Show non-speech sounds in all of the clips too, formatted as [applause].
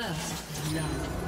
First love.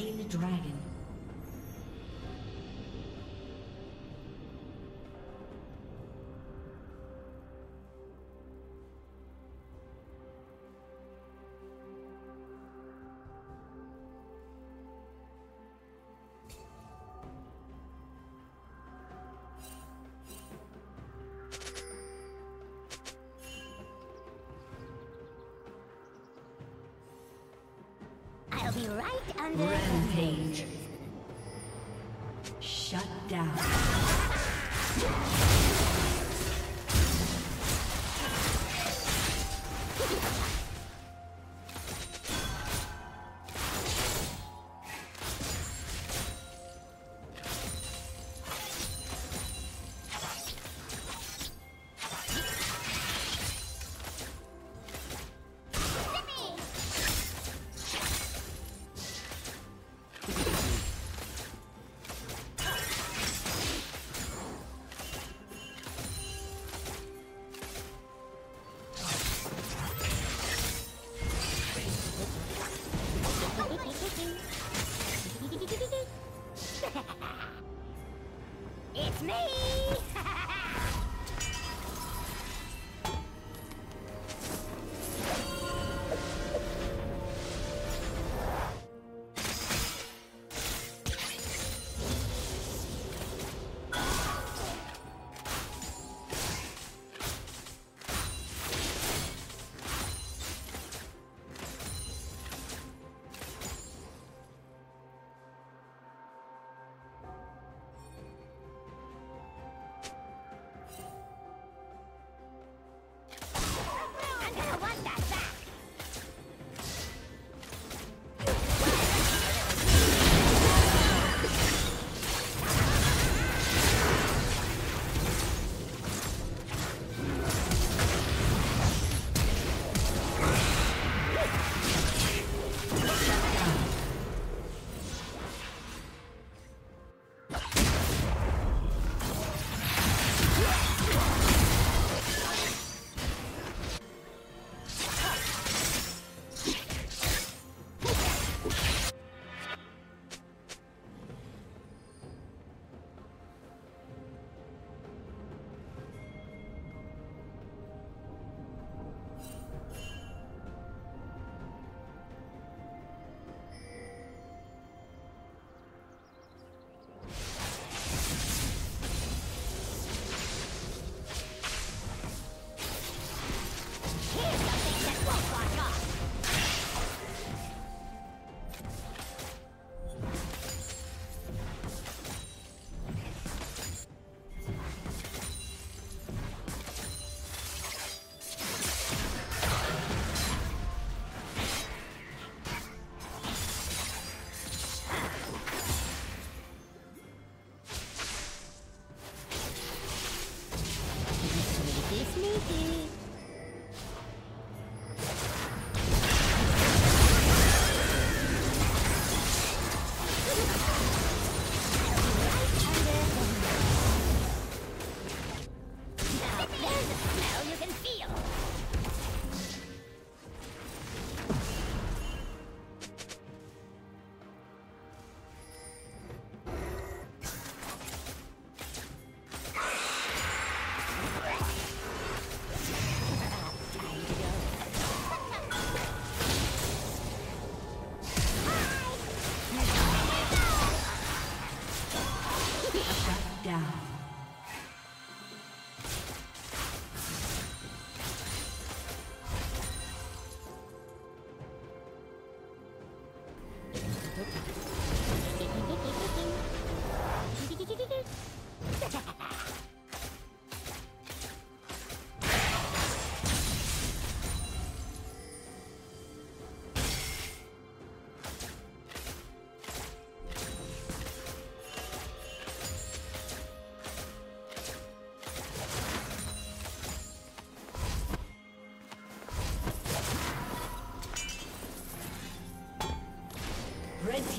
slain the dragon. be right under Rampage. Shut down. Thank you. down.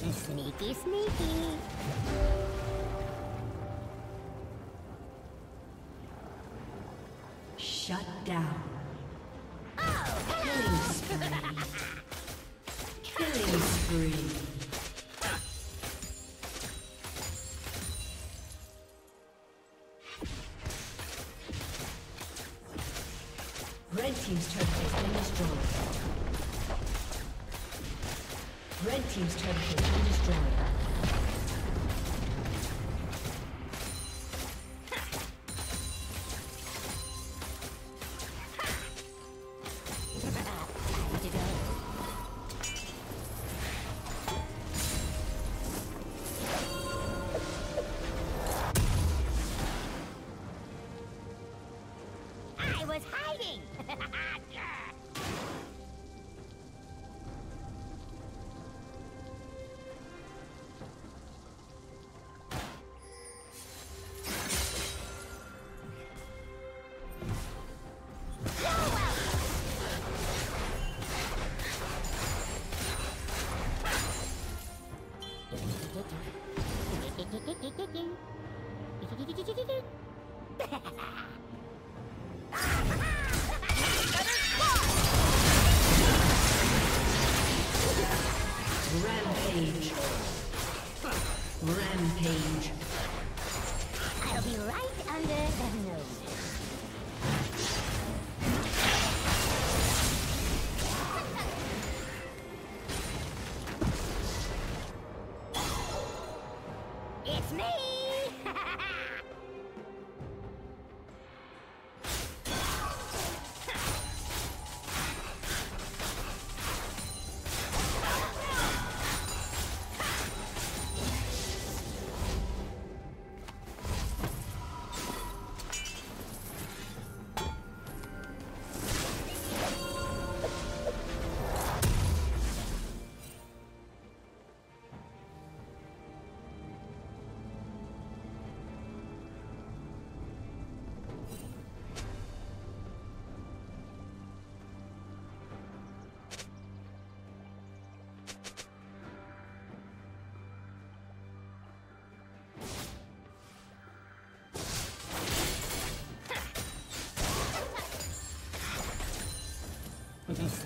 Sneaky, sneaky. destroyed.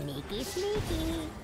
Sneaky, sneaky.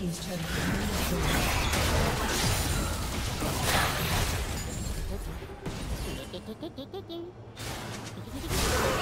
team's turn. [laughs]